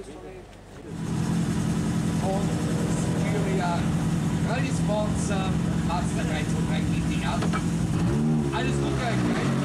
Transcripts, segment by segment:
Servicestory. Und Styria, Rally Sponsor, Mazda 323 GTR. Alles Gute euch,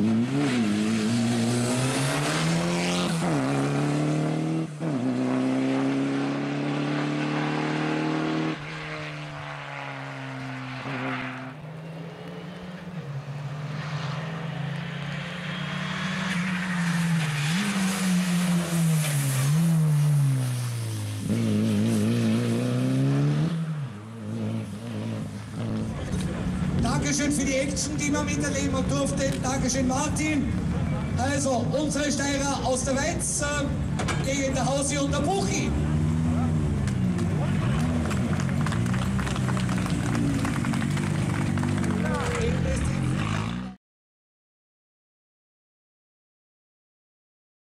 Mm-hmm. Dankeschön für die Action, die man miterleben durfte. Dankeschön, Martin. Also, unsere Steirer aus der Weiz äh, gegen der Hausi und der Buchi.